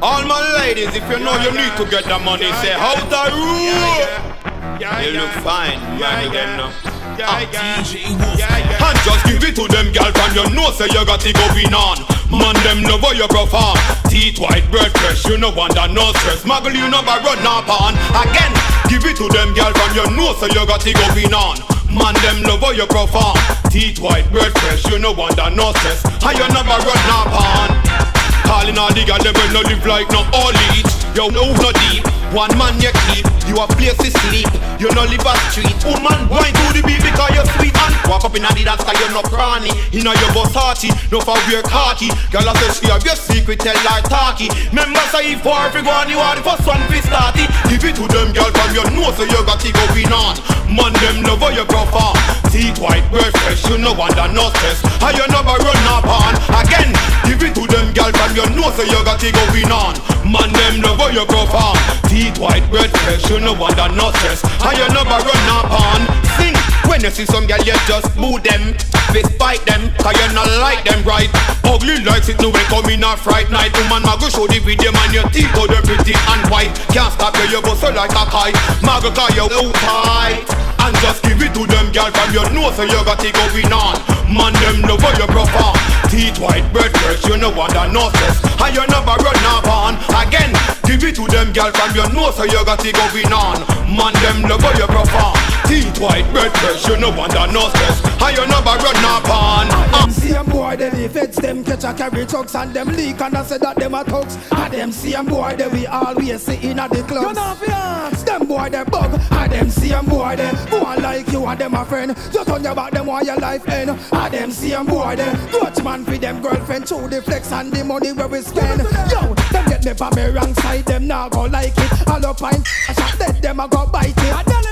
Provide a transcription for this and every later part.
All my ladies, if you know you need to get the money, say how the rule. You look fine, man, again now. Ah. And just give it to them, girl, from your nose, say you got it going on. Man, them know where you perform. Teeth white, bread fresh, you no wonder, no stress. Muggle, you never run up on. Again, give it to them, girl, from your nose, say you got it going on. Man, them love how you perform. Teeth white, bread fresh, you no wonder, no stress. And you never run up on. Calling all the girls, them no live like no all eat. Yo, no, no deep. One man you keep, you a place to sleep. You no live a street. Woman, wine to the beat because you're sweet and walk up in a dance cause you're no cranny. You know your boss hearty, no for wear khaki. Girl, I say she have your secret, tell her talky. Members say if for every one you are the first one to start it. Give it to them, girl, from your nose so you got it going on. Man, them love how you grow far. Teeth white, breath fresh, you no wonder, no stress. And you never run up on. Again, give it to them, girl, from your nose so you got it going on. Man, them love how you grow far. Teeth white, bread fresh, you know no wonder, no stress. And you never run up on. Sing. When you see some girl, you just boo them Fist fight them, cause you not like them right Ugly like it, no way come in a fright night Woman, ma go show the video, man, your teeth go pretty and white Can't stop you, you go so like a kite Ma go call you out tight And just give it to them, girl, from your nose So you got it going on. Man, them know where you perform Teeth white, bread fresh, you no wonder, no stress And you never run up on. Again, give it to them, girl, from your nose So you got it going on. Man, them know where you perform Teeth white, bread fresh, you no wonder, no stress. And you never run up on? Them ah. same boy, them effects, them catch a carry trucks And them leak and I say that them a thugs And ah, them same boy, they we always see in at the clubs. You know fi Them boy, they bug. And them same boy, they boy like you and them a friend. You turn your back, them while your life end. And them same boy, they Coach man for them girlfriend Through the flex and the money where we spend. Yo, them get me from me wrong side Them now go like it. All up and I shot dead, them a go bite it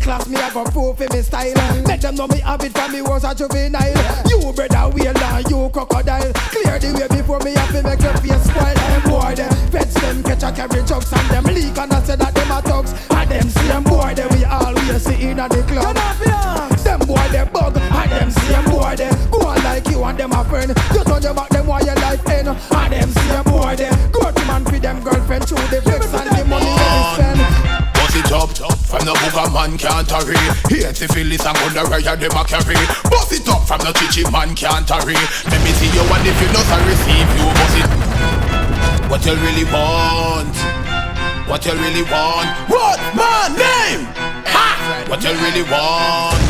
class me a go proof for me style. Let them know me have it from me was a juvenile. You brother whale and you crocodile. Clear the way before me have to make your face spoil. Them boy them feds them catch a carry drugs And them leak and I say that them a thugs And them same boy them we always see in the club. Them boy they bug And them same boy they go on like you and them a friend. You turn your back them while your life end. And them same boy they go to man for them girlfriend Through the flex and the from the book a man can't hurry Hate syphilis and gonorrhea them a carry Bust it up from the chichi man can't hurry Let me see you and if you not a receive you bust it What you really want? What you really want? What my name? Ha! What you really want?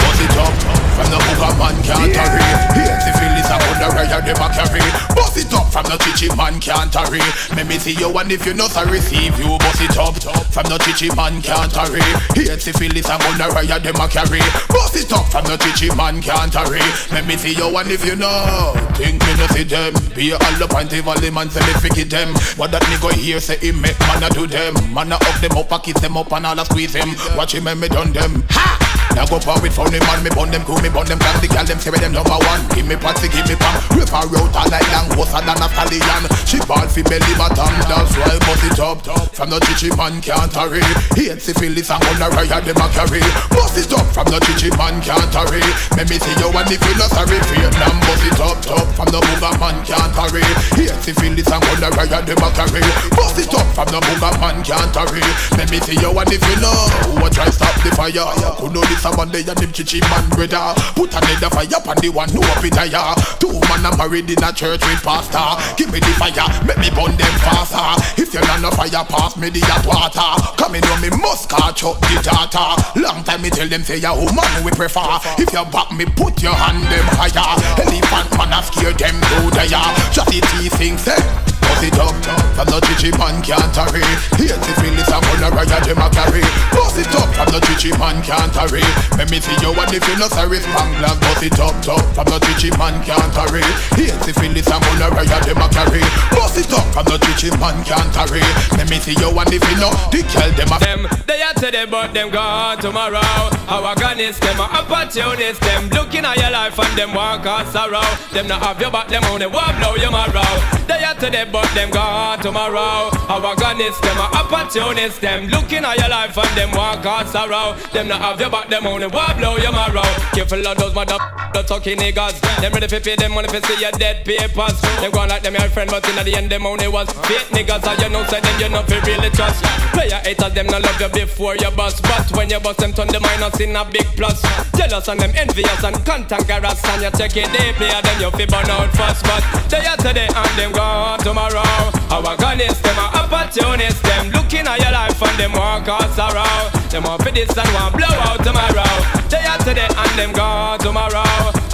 Bust it up from the book a man can't hurry Hate the syphilis and gonorrhea them a carry. Bust it up from the chichi man can't hurry Let me see you and if you not a receive you. Bust it up From the chichi man can't hurry Hate syphilis and gonorrhea them a carry. Bust it up from the chichi man can't hurry Let me see you and if you know Think me no see them. Be all the point evil the man say me forget them. What that nigga here say he make man a do them. Man a up them up a kiss them up and all a squeeze him. Watch him and me done them. Ha! Now go power with funny man, me bun them cool, me bun them gang The girl them say we them number one. Give me patsy, me pam Rip her out all night long, worse than a stallion She ball fi belly bottom, that's why bust it up. From the chichi man can't hurry. Hate syphilis and gonorrhea them a carry. Bust it up from the chichi man can't hurry. Let me see you and if you not sorry. Vietnam bust it up, top. From the booger man can't hurry. Hate syphilis and gonorrhea them a carry. Bust it up from the booger man can't hurry. Let me see you and if you know Who a try stop the fire? Could know this a one day and them chichi man brother? Put another fire upon the one who up it higher Two man are married in a church with pastor. Give me the fire, make me burn them faster. If you're not no fire, pass me the hot water. Come in on me must catch up the data. Long time me tell them say ya woman we prefer? If you back me put your hand them higher. Elephant man a scare them go there Just the things eh Bust it up, from the chichi man can't hurry Hate syphilis and gonorrhea them a carry. Bust it up, from the chichi man can't hurry Let me see you and if you no sorry Spangler Bust it top, from the chichi man can't hurry Hate syphilis and gonorrhea them a carry. Bust it from the chichi man can't hurry Let me see you and if you no The girl them a them They are today but them gone tomorrow. Our gun is them, our opportunists. Them Looking at your life and them walk us around. Them not have your back, them only want blow your marrow. They are today, but them gone tomorrow. Our gun them, a opportunist them. Looking at your life and them walk us around. Them not have your back, them only want blow your marrow. Careful of those mother the talking niggas. Them ready to pay them money for see your dead papers. Them gone like them your friend, but in the end them only was fake niggas. And you know, say them you know fi really trust. Player haters them not love you before you bust, but when you bust them turn the minus in a big plus. Jealous and them envious and cantankerous, and you check it they play them you fi burn out fast, but they are today and them gone tomorrow. Our gun is them a opportunist, them looking at your life and them walk us around. Them for this and want blow out tomorrow. They are today and them gone tomorrow.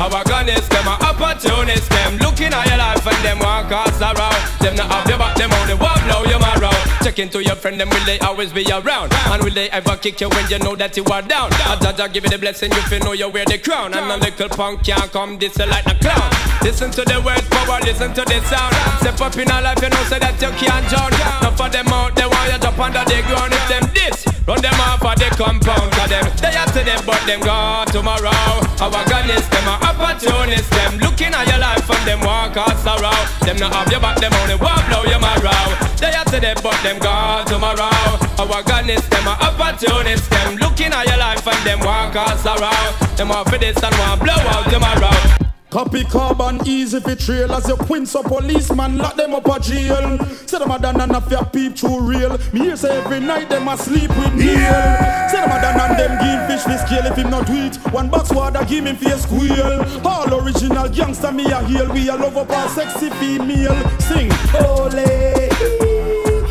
Our gun is them a opportunist, them looking at your life and them walk us around. Them not have your back, them only want blow your marrow. Check into your friend, them will they always be around? And will they ever kick you when you know that you are down? A judge give you the blessing, you feel know you wear the crown. And a little punk can't come this like a clown. Listen to the words, power, listen to the sound. Step up in a life, you know, so that you can't drown. Now for them out, they want you drop under the ground. If them this, run them off of the compound. Cause them, they are them, but them gone tomorrow. Our gun is them, a opportunist, them looking at your life and them walk us around. Them not have your back, them only want blow your marrow. They are them, but them gone tomorrow. Our gun is them, a opportunist, them looking at your life and them walk us around. Them want for this and want blow out tomorrow. Copy carbon easy fi trail As you quince a policeman lock them up a jail. Say them a done and a fear peep too real. Me hear say every night them a sleep with me. Say them a done and them give fish fi scale If him not do it, one box water give him fi a squeal. All original gangster me a hail We a love up our sexy female. Sing, ole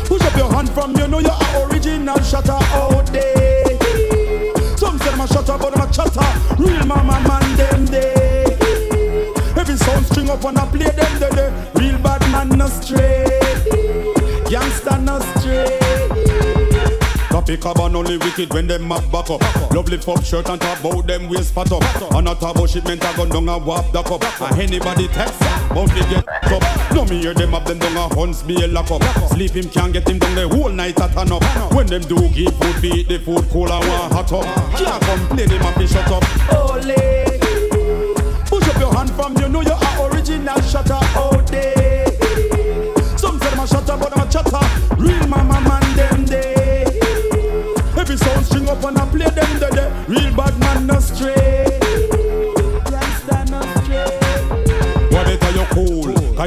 Push up your hand from you know you're a original shutter out oh, there Some say them a shutter but them a chatter. Real mama man them Every sound string up and I play them there, there. Real bad man no stray. Youngster no stray. Copy carbon only wicked when them map back up. Lovely fuck shirt and talk about them waist fat up. And a talk about shipment a gun down and wap the cup And anybody text, won't get up? No me hear them up them down a hunts be a lock up. Sleep him can't get him down the whole night at turn up When them do give food beat the food cool and want hot up. Can't complain him a fi shut up. Ole Push up your hand from you know you're original shutter out oh, there. Some say them a shutter, but them a chatter. Real mama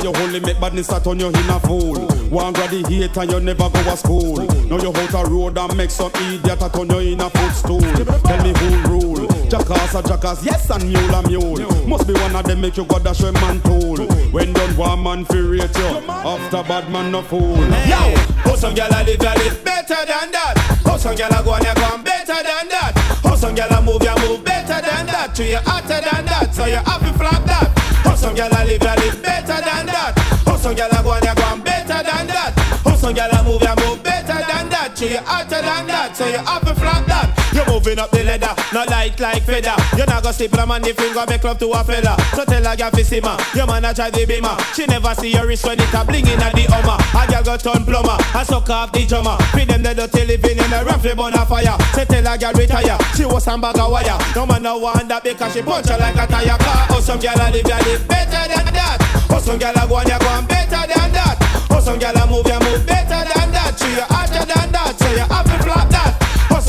you only make badness that on you in a fool. One grady hate and you never go to school. Now you out a road and make some idiot that on in a footstool. Tell me who rule? Jackass or jackass, yes and mule a mule. Must be one of them make you go dash a man tool. When done one man rate you, after bad man no fool. Yo, how some gyal a live a live better than that? How some gyal a go and come better than that? How some gyal a move you move better than that? To you hotter than that, so you have to that. Some gyal a live a live better than that? How some gyal a go and you come better than that? How some gyal a move you move better than that? To you hotter than that, so you have to flap that. You're moving up the ladder, not light like feather. You're not gonna slip a man finger, make love to a fella. So tell a girl fi ma, your man a try the beamer. She never see your wrist when it a bling in the Hummer. A girl go turn plumber, I suck off the drummer. Feed them the dirty living in a roughly burn a fire. So tell a girl retire, she was some bag of wire. No man no want that because she punch her like a tire car. Oh some girl a live ya live better than that. Oh some girl a go and ya go on better than that. Oh some girl a move ya move better than that. She you hotter than that, so you have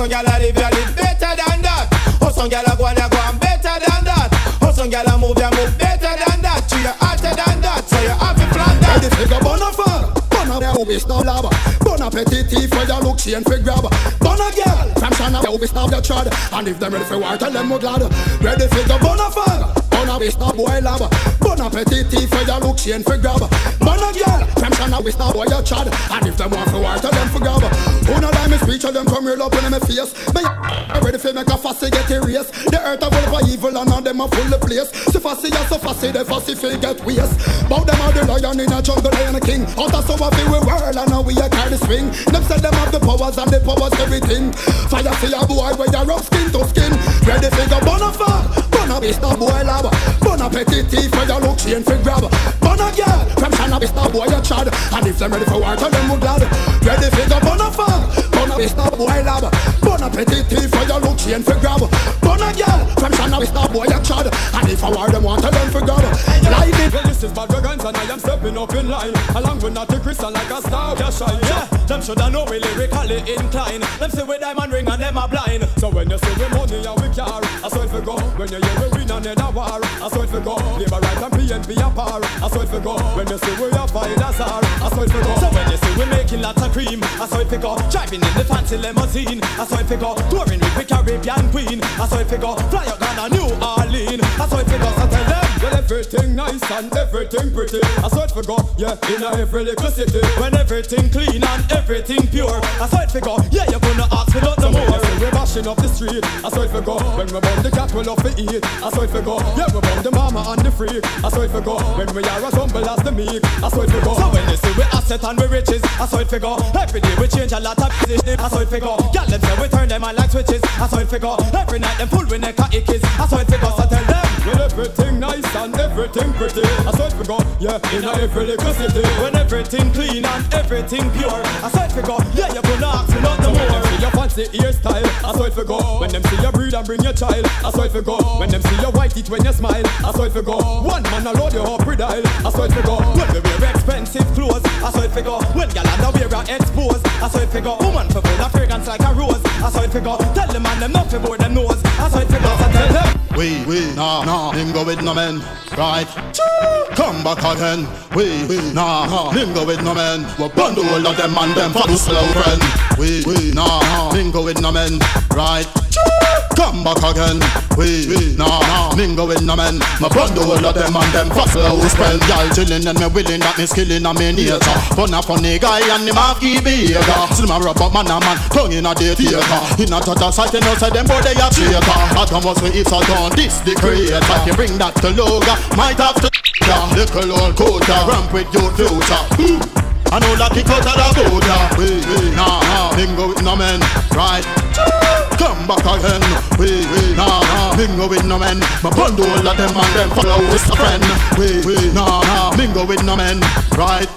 some girl a live ya live better than that. Oh some girl a go and ya go on better than that. Oh some girl a move ya move better than that. She you hotter than that, so you have to flop that. Ready figure bona far Bona there we stop lava Bona petit for your look chain for grab Bona girl From Shana there we stop the trod And if them ready for war tell them we glad Ready figure bona far Bona we stop boy lava Bona petit for your look chain for grab. Bona girl From Shana we stop boy your chad And if them want for war tell them for grab. Who no like me speech them come real up in my face. Me ready for make a fussy get erased. The earth a full of evil and all them a full of place. So fussy and so fussy the fussy feel get waste. Bout them are the lion in a jungle lion king. Out of some of the world and now we a carry swing Them said them have the powers and the powers everything. Fire for your boy where you rough skin to skin. Ready for go bona be star boy lava. Bona petit thief for your look chain for grab. Bona girl from be star boy you chad And if them ready for war them we glad. Ready for go bona far Bona Shana Vista boy lab. Bon appetit for your look chain for grab. Bon a girl from Shana Vista boy a chad. And if I war them want to learn for grab. Like it Well this is bad guns and I am stepping up in line. Along with Natty Christian like a star. Yeah Yeah, them shoulda know we lyrically inclined Them say we diamond ring and them are blind. So when you see we money and we car I it for go When you hear we win another war I it for go Labor right and PNP a par I saw it for go When you see we a fight a czar I saw it for go So when you see we making lots of cream I saw it for go Driving in the fancy limousine. I saw it for go Touring with the Caribbean queen. I saw it for go Fly out down a New Orleans. I saw it for go So tell them Well everything nice and everything pretty I saw it for go Yeah, in every little city When everything clean and everything pure I saw it for go Yeah, you're gonna ask for nothing more We're bashing up the street I it for go When we burn the cat we love to eat I saw it for go Yeah, we burn the mama and the freak I saw it for go When we are as humble as the meek I saw it for go So when you see we asset and we riches I saw it for go Every day we change a lot of position I saw it for go Girl them say we turn them on like switches I saw it for go Every night them full with neck and ickies I saw it for go So tell everything nice and everything pretty I it for go Yeah, in every little city When everything clean and everything pure I it for go Yeah, you gonna ask me nothing more When see your fancy hairstyle I it for go When them see your breed and bring your child I it for go When them see your white teeth when you smile I it for go One man a load you up with I it for go When we wear expensive clothes I it for go When gal underwear are exposed I it for go Woman for full of fragrance like a rose I it for go Tell the man them not for board them nose I it for go So tell them We, we, nah, nah, him go with no men, right? Come back again. We, we, nah, nah, him go with no men. We bundle all of them and them for the slow friend. We, we, nah, nah, him go with no men, right? Come back again. We, we, nah, nah, go with no men. My bundle of them and them for slow friend. Y'all chillin' and me willing that me skillin' and me nature. Fun a funny guy and him have key behavior. Still my rub up man a man, tongue in a day theater. In a total sight, know say them they a traitor. Atom was we if so done, this the creator. If you bring that to logo, might have to yeah. Little old quota, ramp with your future. Ooh. I know that kick out of the we, nah, nah, bingo with no men, right? Come back again. We, we, nah, nah, bingo with no men. My bundle all of them and them follow with a friend. We, we, nah, nah, bingo with no men, right?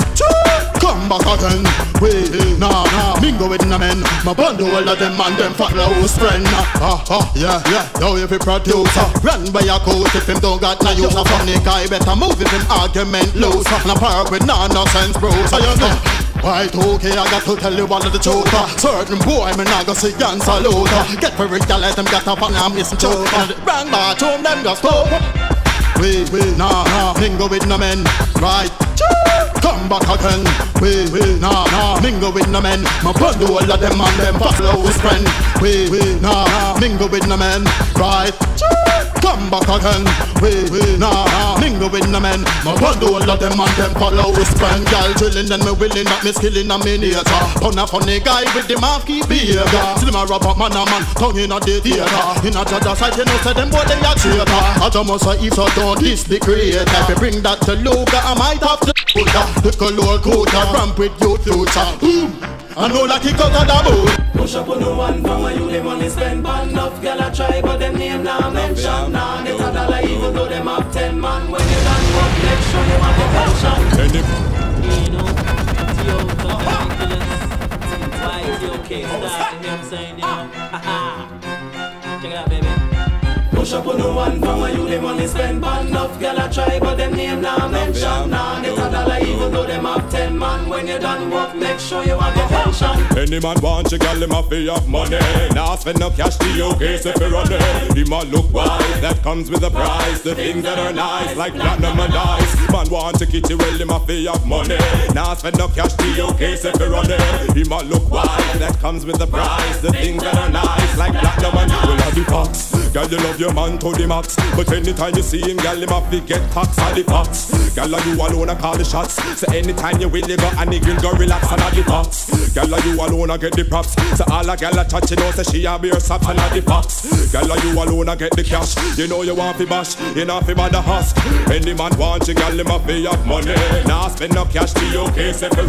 Come back again. We, we, nah, nah, bingo with no men. My bundle all of them and them follow with friend. Ah, ah, yeah, yeah. Yo, if you producer, run by your coat if him don't got no use. A funny guy better move if him argument loose. And a park with no nonsense bros. So you. Right, okay, I got to tell you one of the truth. Uh, Certain boy, me not go see and salute. Uh, Get for it, let them get up and I'm missing choke And Bang back home, them just stop We, we, nah, nah, mingle with no men. Right, come back again. We, we, nah, nah, mingle with no men. My bundle all of them and them follow his friend. We, we, nah, nah, mingle with no men. Right, come back again. We, we, nah, nah, mingle with no men. My bundle all of them and them follow his friend. Girl chillin' and me willing that me skillin' and me nature. Fun a funny guy with the marquee behavior. Still my rub up man a man, tongue in a the theater In a judge side you know say them boy they a traitor I just must say if so don't this the creator. If you bring that to Looga I might have to Little old quota, ramp with your future. Boom, I know that kick out of the boat. Push up on the one where you the money spend But Push up on one from where you the money spend But enough girl a try but them name now mention Nah, get a dollar even though them have ten man When you done work make sure you have the pension Any man want you, girl, him a fee of money. Nah, spend no cash to you, case if you run it. He might look wise, that comes with a price. The things that are nice, like platinum and ice. Man want to kitty, well, him a fee of money. Nah, spend no cash to you, case if you run it. He might look wise, that comes with a price. The things that are nice, like platinum and well, are the facts. Girl, you love your man to the max. But anytime you see him, girl, him a fi get tax on the facts. Girl, are you alone, I call the shots. So anytime you will, you go and the girl go relax and at the facts. Girl, are you alone, I get the props. So all a girl a chat, you know, say she a beer socks and at the facts. Girl, are you alone, I get the cash. You know you want fi bash, you know fi bother husk. Any man want you, girl, him a fi have money. Nah, spend no cash to you, case if you.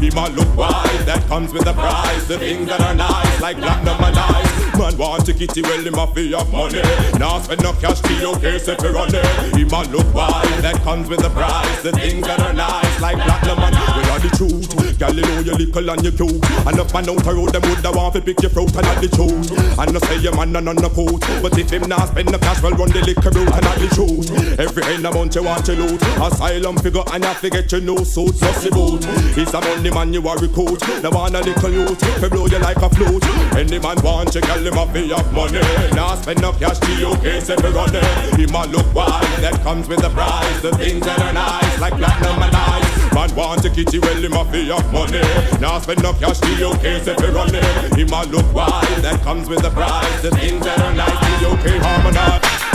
He might look wise, that comes with the price. The things that are nice, like platinum and ice. Man want to kitty, well, him a fi have money. Nah, spend no cash to you, case if you run it. He might look wise, that comes with the price. The things that are nice, like platinum and well, are the truth. Girl, you know you little and you cute. And if man out the road, them woulda want to pick your fruit and not the truth. And no say your man none on the coat, but if him not spend the cash, well run the liquor route and not the truth. Every end of month you want to loot. Asylum figure and you have to get your new suit plus the boot. It's a money man you are recruit. Now want a little youth, fi blow you like a flute. Any man want you, girl, him a fi have money. Now spend no cash to you, case if you run it. He man look wild, that comes with the price. The things that are nice, like platinum and ice. Man want to kitty well, him a fi have money. Now spend no cash to you, case if you run it. He man look wild, that comes with the price. The things that are nice, the okay harmonize.